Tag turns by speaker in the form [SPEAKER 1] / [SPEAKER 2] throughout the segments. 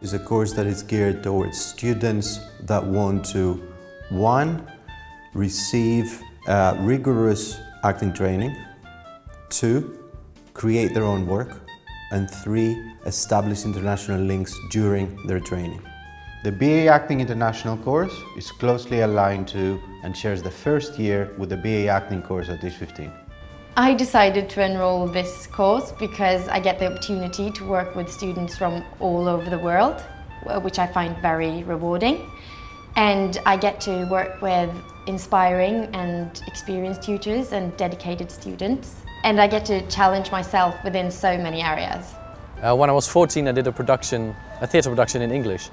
[SPEAKER 1] It's a course that is geared towards students that want to, one, receive uh, rigorous acting training, two, create their own work, and three, establish international links during their training.
[SPEAKER 2] The BA Acting International course is closely aligned to and shares the first year with the BA Acting course at East 15.
[SPEAKER 3] I decided to enroll this course because I get the opportunity to work with students from all over the world, which I find very rewarding. And I get to work with inspiring and experienced tutors and dedicated students. And I get to challenge myself within so many areas.
[SPEAKER 4] Uh, when I was 14, I did a production, a theatre production in English.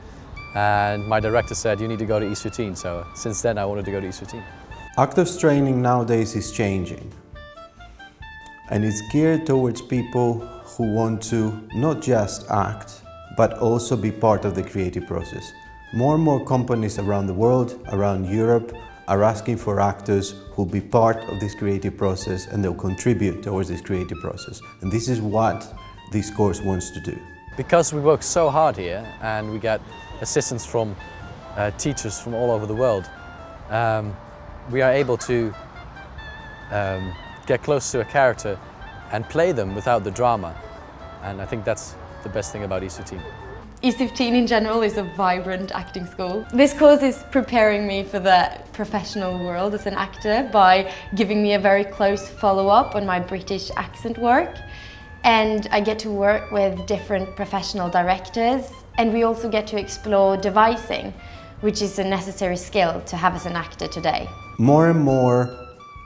[SPEAKER 4] And my director said, you need to go to East 15. So since then, I wanted to go to East 15.
[SPEAKER 1] Actors training nowadays is changing and it's geared towards people who want to not just act, but also be part of the creative process. More and more companies around the world, around Europe, are asking for actors who'll be part of this creative process and they'll contribute towards this creative process. And this is what this course wants to do.
[SPEAKER 4] Because we work so hard here and we get assistance from uh, teachers from all over the world, um, we are able to um, get close to a character and play them without the drama. And I think that's the best thing about East 15.
[SPEAKER 3] East 15 in general is a vibrant acting school. This course is preparing me for the professional world as an actor by giving me a very close follow-up on my British accent work. And I get to work with different professional directors and we also get to explore devising, which is a necessary skill to have as an actor today.
[SPEAKER 1] More and more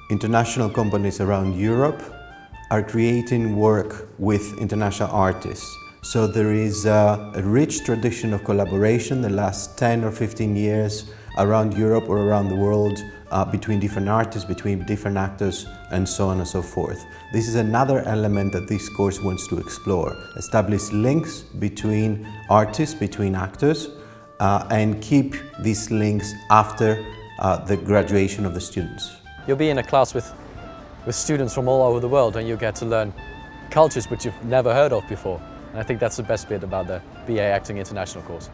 [SPEAKER 1] international companies around Europe are creating work with international artists. So there is a, a, rich tradition of collaboration the last 10 or 15 years around Europe or around the world uh, between different artists, between different actors and so on and so forth. This is another element that this course wants to explore. Establish links between artists, between actors uh, and keep these links after uh, the graduation of the students.
[SPEAKER 4] You'll be in a class with, with students from all over the world and you get to learn cultures which you've never heard of before. And I think that's the best bit about the BA Acting International course.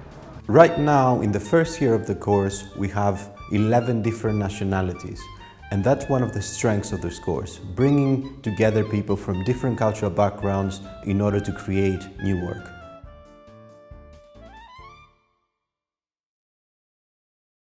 [SPEAKER 1] Right now, in the first year of the course, we have 11 different nationalities. And that's one of the strengths of this course, bringing together people from different cultural backgrounds in order to create new work.